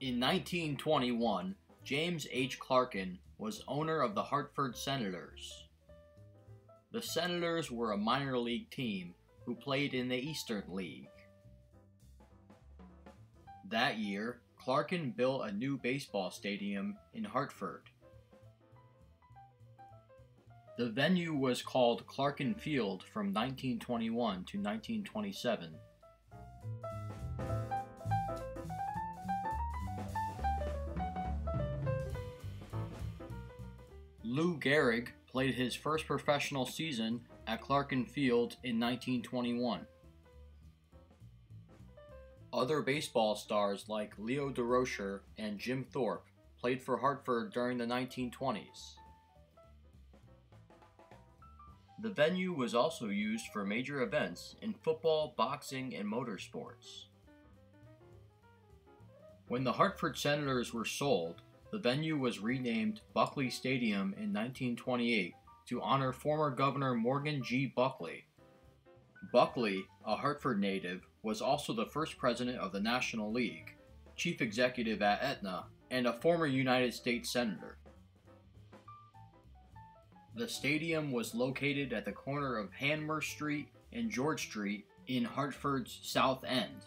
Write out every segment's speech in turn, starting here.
In 1921, James H. Clarkin was owner of the Hartford Senators. The Senators were a minor league team who played in the Eastern League. That year, Clarkin built a new baseball stadium in Hartford. The venue was called Clarkin Field from 1921 to 1927. Lou Gehrig played his first professional season at Clarkin Field in 1921. Other baseball stars like Leo Durocher and Jim Thorpe played for Hartford during the 1920s. The venue was also used for major events in football, boxing, and motorsports. When the Hartford Senators were sold, the venue was renamed Bulkeley Stadium in 1928 to honor former Governor Morgan G. Bulkeley. Bulkeley, a Hartford native, was also the first president of the National League, chief executive at Aetna, and a former United States Senator. The stadium was located at the corner of Hanmer Street and George Street in Hartford's South End.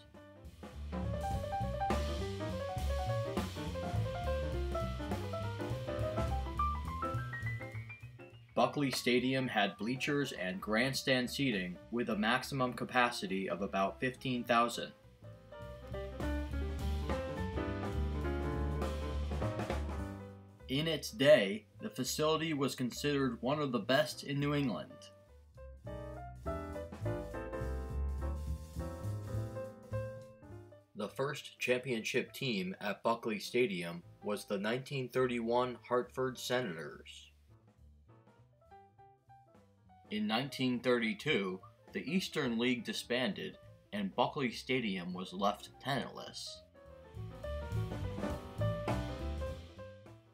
Bulkeley Stadium had bleachers and grandstand seating with a maximum capacity of about 15,000. In its day, the facility was considered one of the best in New England. The first championship team at Bulkeley Stadium was the 1931 Hartford Senators. In 1932, the Eastern League disbanded and Bulkeley Stadium was left tenantless.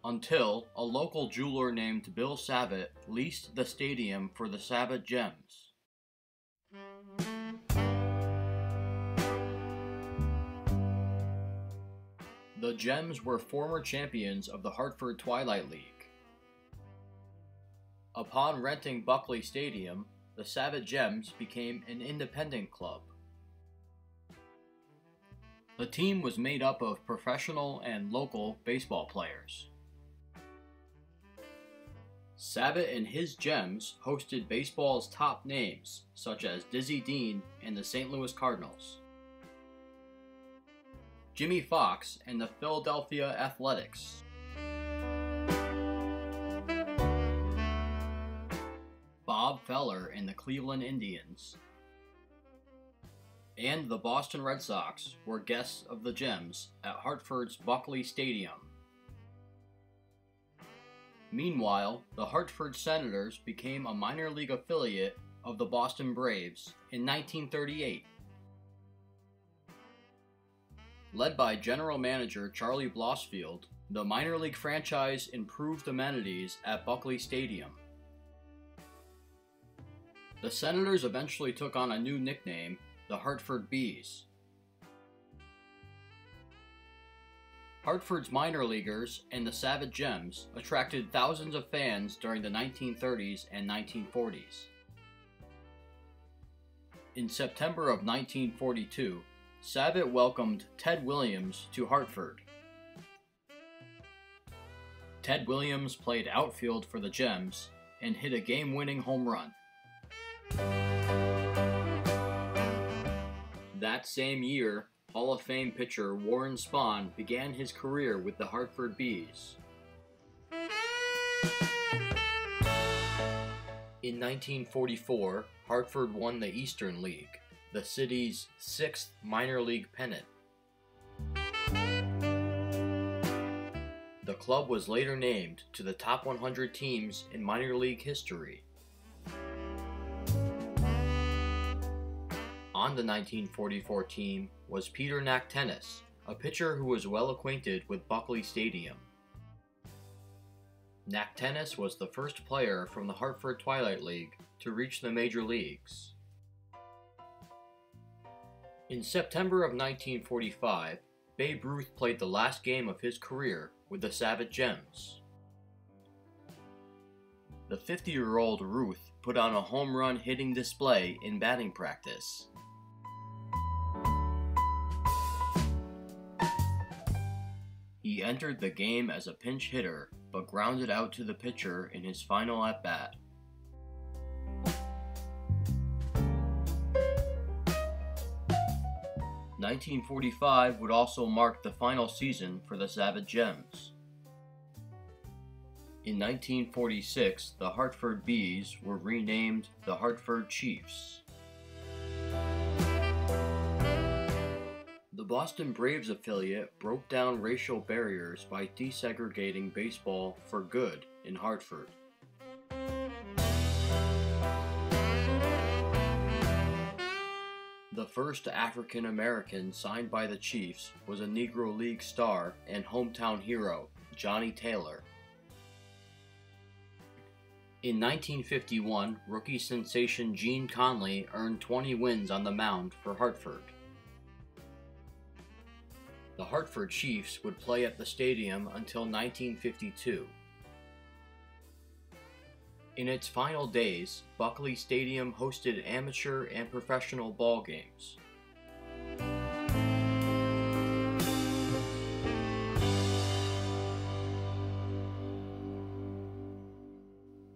Until a local jeweler named Bill Savitt leased the stadium for the Savitt Gems. The Gems were former champions of the Hartford Twilight League. Upon renting Bulkeley Stadium, the Savitt Gems became an independent club. The team was made up of professional and local baseball players. Savitt and his Gems hosted baseball's top names, such as Dizzy Dean and the St. Louis Cardinals, Jimmie Foxx and the Philadelphia Athletics, Feller and the Cleveland Indians, and the Boston Red Sox were guests of the Gems at Hartford's Bulkeley Stadium. Meanwhile, the Hartford Senators became a minor league affiliate of the Boston Braves in 1938. Led by general manager Charlie Blossfield, the minor league franchise improved amenities at Bulkeley Stadium. The Senators eventually took on a new nickname, the Hartford Bees. Hartford's minor leaguers and the Savitt Gems attracted thousands of fans during the 1930s and 1940s. In September of 1942, Savitt welcomed Ted Williams to Hartford. Ted Williams played outfield for the Gems and hit a game winning home run. That same year, Hall of Fame pitcher Warren Spahn began his career with the Hartford Bees. In 1944, Hartford won the Eastern League, the city's sixth minor league pennant. The club was later named to the top 100 teams in minor league history. On the 1944 team was Peter Naktenis, a pitcher who was well acquainted with Bulkeley Stadium. Naktenis was the first player from the Hartford Twilight League to reach the major leagues. In September of 1945, Babe Ruth played the last game of his career with the Savitt Gems. The 50 year old Ruth put on a home run hitting display in batting practice. He entered the game as a pinch hitter, but grounded out to the pitcher in his final at bat. 1945 would also mark the final season for the Savitt Gems. In 1946, the Hartford Bees were renamed the Hartford Chiefs. Boston Braves affiliate broke down racial barriers by desegregating baseball for good in Hartford. The first African American signed by the Chiefs was a Negro League star and hometown hero, Johnny Taylor. In 1951, rookie sensation Gene Conley earned 20 wins on the mound for Hartford. The Hartford Chiefs would play at the stadium until 1952. In its final days, Bulkeley Stadium hosted amateur and professional ball games.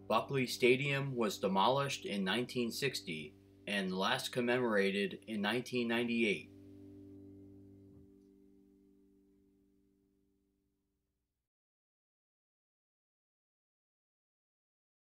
Bulkeley Stadium was demolished in 1960 and last commemorated in 1998.